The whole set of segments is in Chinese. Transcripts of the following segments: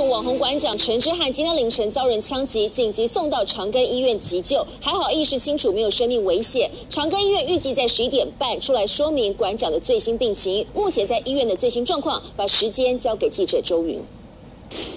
网红馆长陈之汉今天凌晨遭人枪击，紧急送到长庚医院急救，还好意识清楚，没有生命危险。长庚医院预计在十一点半出来说明馆长的最新病情，目前在医院的最新状况，把时间交给记者周云。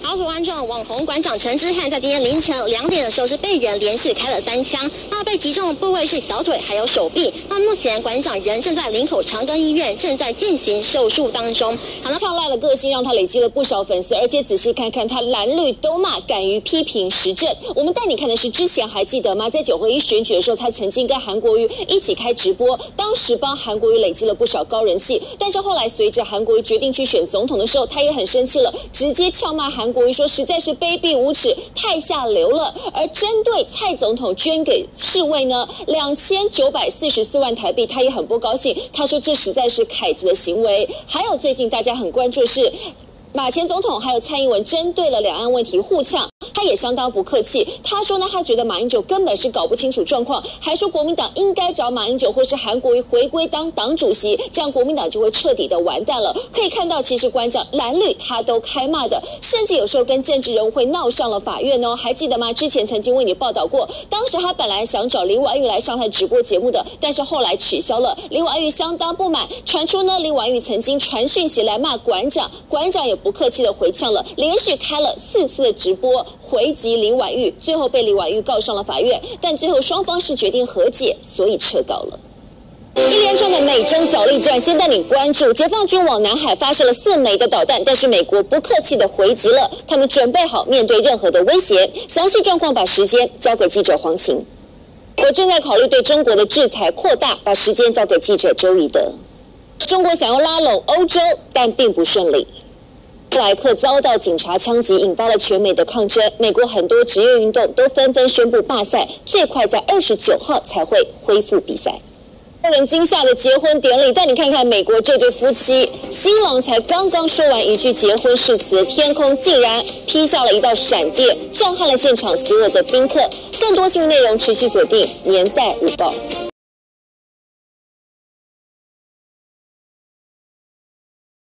好，观众，网红馆长陈之汉在今天凌晨两点的时候是被人连续开了三枪，那被击中的部位是小腿还有手臂。那目前馆长人正在林口长庚医院正在进行手术当中。好了，呛辣的个性让他累积了不少粉丝，而且仔细看看他蓝绿都骂，敢于批评时政。我们带你看的是之前还记得吗？在九合一选举的时候，他曾经跟韩国瑜一起开直播，当时帮韩国瑜累积了不少高人气。但是后来随着韩国瑜决定去选总统的时候，他也很生气了，直接呛骂。韩国瑜说实在是卑鄙无耻，太下流了。而针对蔡总统捐给侍卫呢，两千九百四十四万台币，他也很不高兴。他说这实在是凯子的行为。还有最近大家很关注是，马前总统还有蔡英文针对了两岸问题互呛。他也相当不客气，他说呢，他觉得马英九根本是搞不清楚状况，还说国民党应该找马英九或是韩国瑜回归当党主席，这样国民党就会彻底的完蛋了。可以看到，其实馆长蓝绿他都开骂的，甚至有时候跟政治人物会闹上了法院哦。还记得吗？之前曾经为你报道过，当时他本来想找林婉玉来上台直播节目的，但是后来取消了。林婉玉相当不满，传出呢，林婉玉曾经传讯息来骂馆长，馆长也不客气的回呛了，连续开了四次的直播。回击林婉玉，最后被林婉玉告上了法院，但最后双方是决定和解，所以撤告了。一连串的美中角力战，先带你关注：解放军往南海发射了四枚的导弹，但是美国不客气的回击了，他们准备好面对任何的威胁。详细状况，把时间交给记者黄晴。我正在考虑对中国的制裁扩大，把时间交给记者周怡德。中国想要拉拢欧洲，但并不顺利。布莱克遭到警察枪击，引发了全美的抗争。美国很多职业运动都纷纷宣布罢赛，最快在二十九号才会恢复比赛。令人惊吓的结婚典礼，带你看看美国这对夫妻。新郎才刚刚说完一句结婚誓词，天空竟然劈下了一道闪电，震撼了现场所有的宾客。更多新闻内容持续锁定《年代午报》。